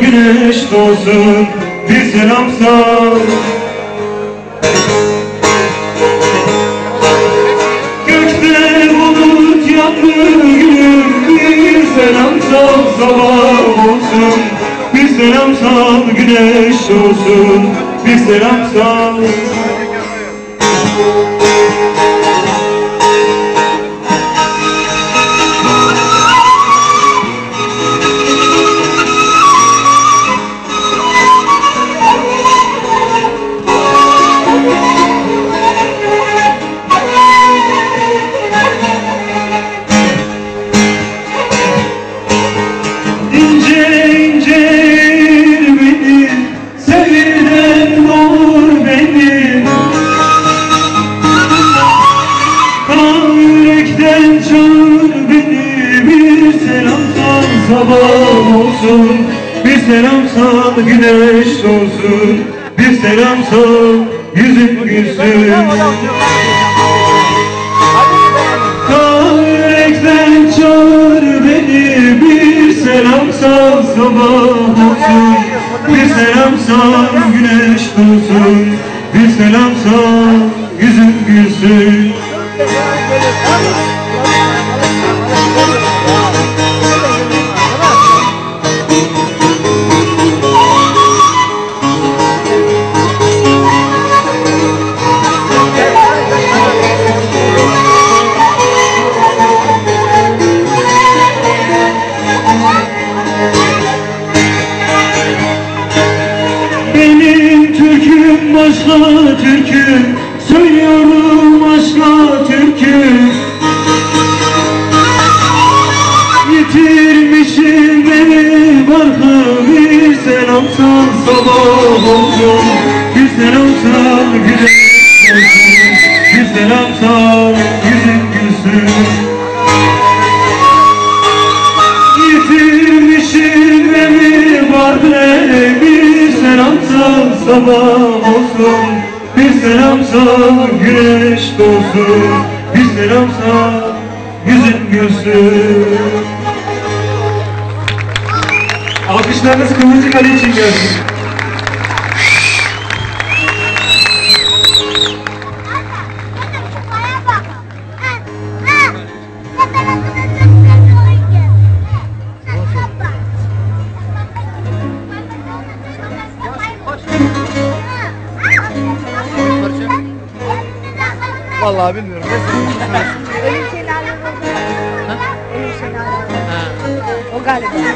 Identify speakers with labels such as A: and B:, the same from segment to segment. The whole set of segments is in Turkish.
A: güneş doğsun. Bir selam sal. Gökte bulut yandı gülüm Bir selam sal sabah olsun. Bir selam sal güneş doğsun. Bir selam sal sabah olsun. Bir selam sal güneş doğsun. Bir selam sal yüzün gülsün. Kahrekten çağır beni bir selam sal sabah olsun. Bir selam sal güneş doğsun. Bir selam sal yüzün gülsün Bir selam sal güneş olsun. Bir selam sal yüzün gülsün Yitirmişim beni vardı Bir selam sal sabah olsun. Selam sal güneş doğsun. Selam sal yüzün gülsün Alkışlarınız Kıvırcık Ali için gelsin.
B: Vallahi bilmiyorum.
C: Ölüm şelale Ölüm şelale O galiba.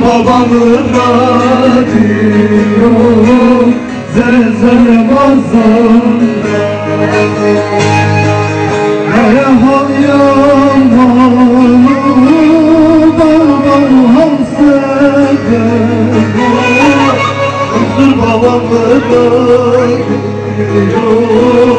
A: Babanı radyo zere mazza Thank you.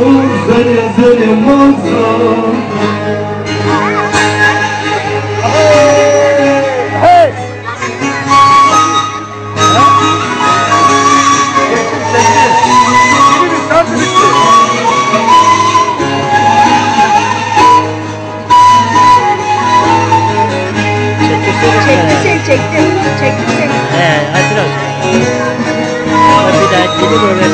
A: Ini.